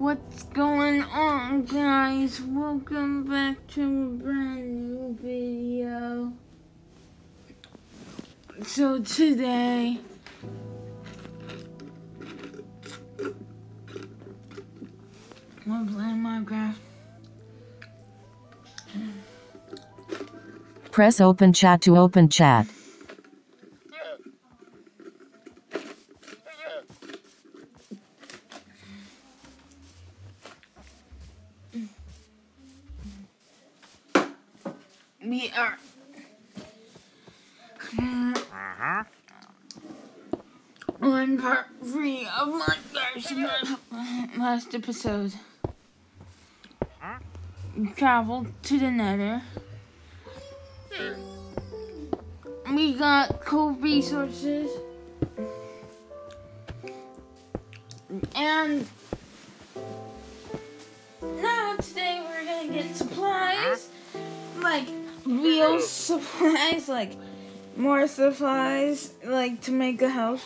What's going on, guys? Welcome back to a brand new video. So today, we're playing Minecraft. Press open chat to open chat. We are. On part three of my last episode. We traveled to the nether. We got cool resources. And now today we're gonna get supplies. Like real supplies, like more supplies, like to make a house.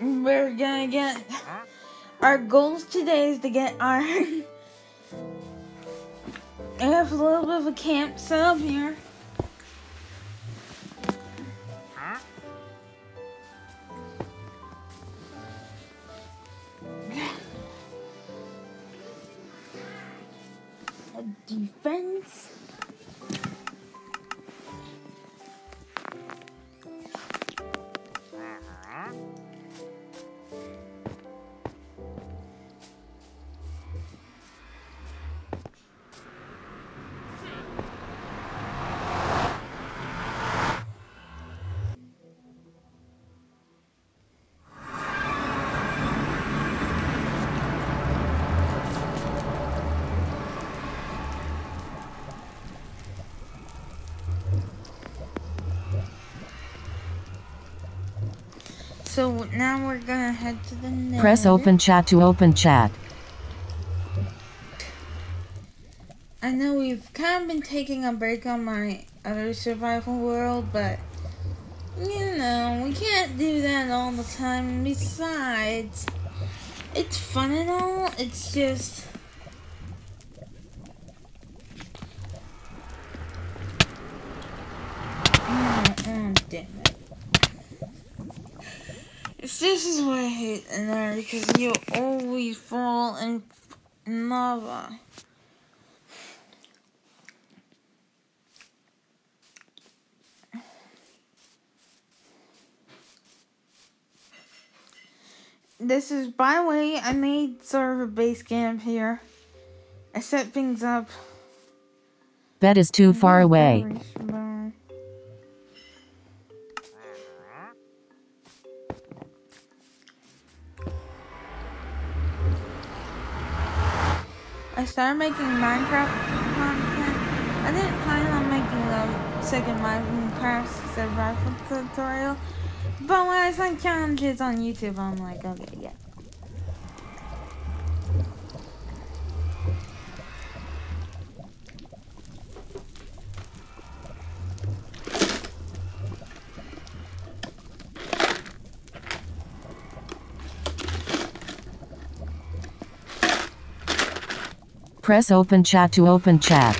We're gonna get our goals today is to get our I have a little bit of a camp set up here. A defense. So now we're gonna head to the nether. Press open chat to open chat. I know we've kind of been taking a break on my other survival world, but you know, we can't do that all the time. Besides, it's fun and all, it's just. Oh, oh, damn it. It's, this is why I hate nether, because you always fall in, in lava. This is, by the way, I made sort of a base camp here. I set things up. Bed is too far away. I started making Minecraft content. I didn't plan on making a second Minecraft survival tutorial. But when I saw challenges on YouTube, I'm like, okay, yeah. Press open chat to open chat.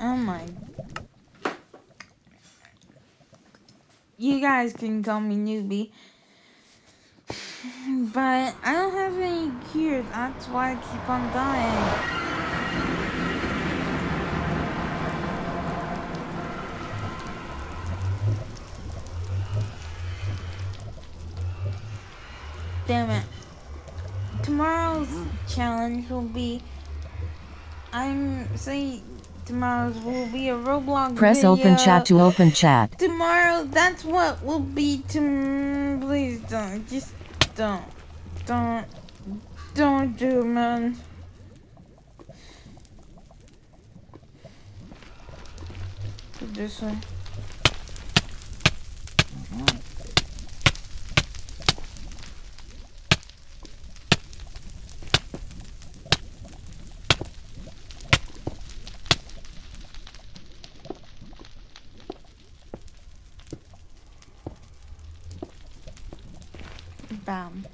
Oh my. You guys can call me newbie. But I don't have any gear. That's why I keep on dying. Damn it. Tomorrow's challenge will be. I'm saying tomorrow's will be a Roblox Press video. open chat to open chat. Tomorrow, that's what will be to. Please don't. Just don't. Don't. Don't do man. This way. Bam.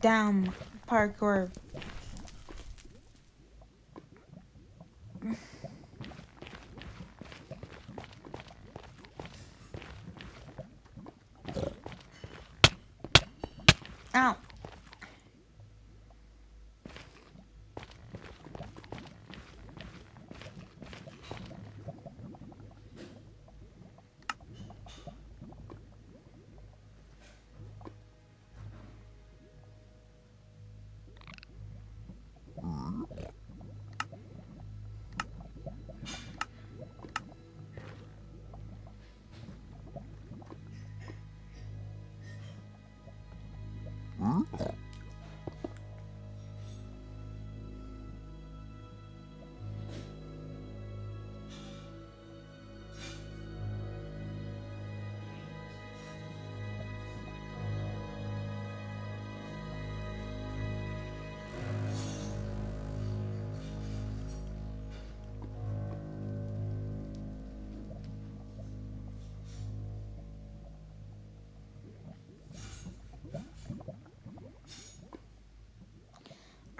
Down. Parkour. Ow.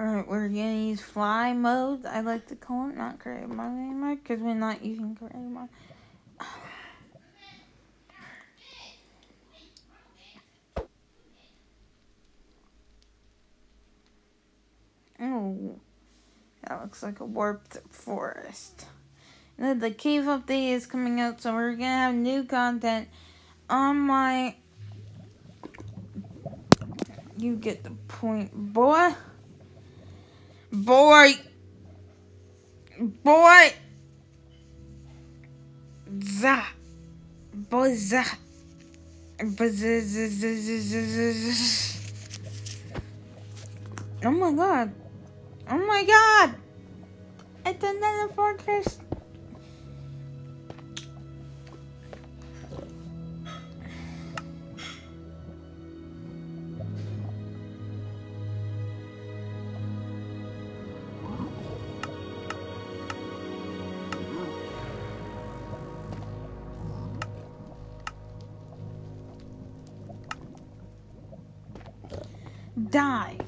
Alright, we're gonna use fly mode. I like to call it, not creative mode anymore, because we're not using creative mode. Oh, that looks like a warped forest. And then the cave update is coming out, so we're gonna have new content on my. You get the point, boy. Boy. Boy. Za. Boy, za. Oh my god. Oh my god. It's another fortress. Die.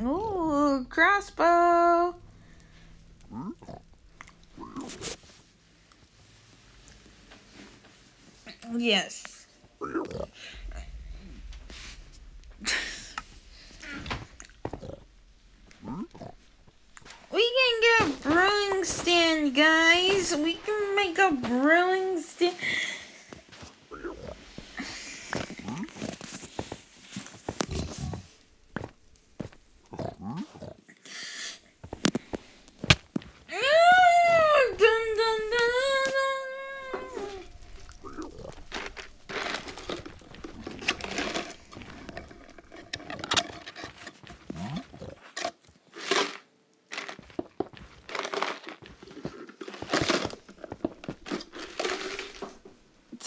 Ooh, crossbow. Yes. We can get a brewing stand, guys. We can make a brewing stand.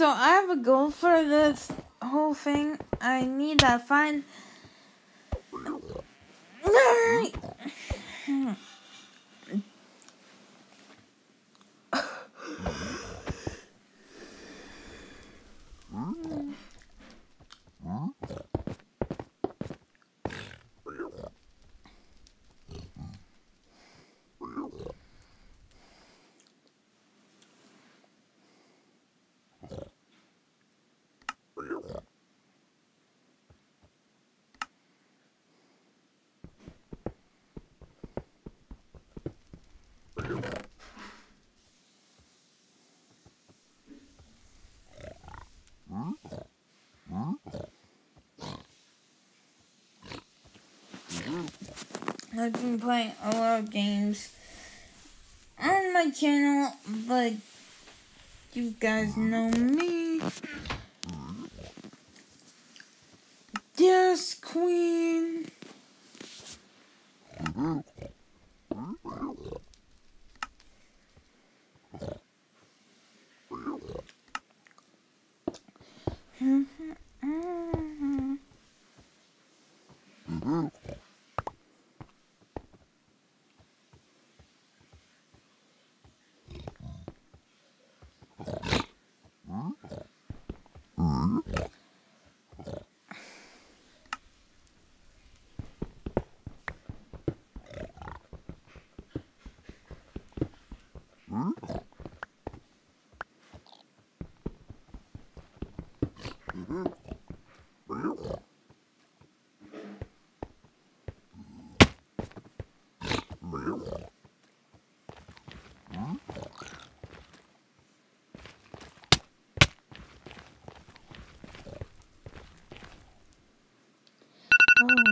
So I have a goal for this whole thing. I need to find. I've been playing a lot of games on my channel, but you guys know me. Yes, Queen.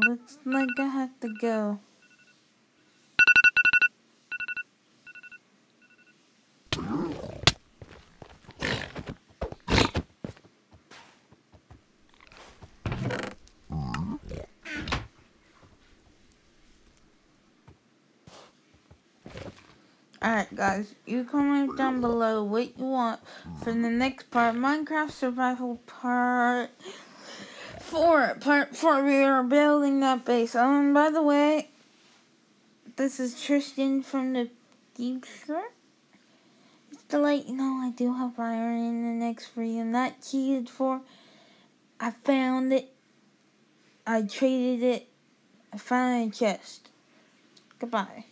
Looks like I have to go. Alright guys, you comment down below what you want for the next part, Minecraft Survival Part 4. Part 4, we are building that base. Um, by the way, this is Tristan from the future. To let you know, I do have iron in the next video. Not cheated for. I found it. I traded it. I found a chest. Goodbye.